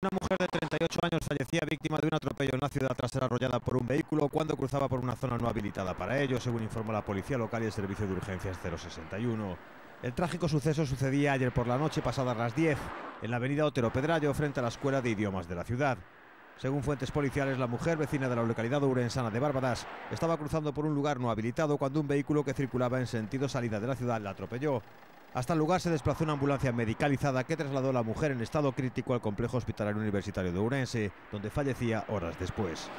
Una mujer de 38 años fallecía víctima de un atropello en la ciudad tras ser arrollada por un vehículo cuando cruzaba por una zona no habilitada para ello, según informó la policía local y el servicio de urgencias 061. El trágico suceso sucedía ayer por la noche pasadas las 10 en la avenida Otero Pedrallo frente a la Escuela de Idiomas de la ciudad. Según fuentes policiales, la mujer, vecina de la localidad urensana de Bárbadas, estaba cruzando por un lugar no habilitado cuando un vehículo que circulaba en sentido salida de la ciudad la atropelló. Hasta el lugar se desplazó una ambulancia medicalizada que trasladó a la mujer en estado crítico al complejo hospitalario universitario de Urense, donde fallecía horas después.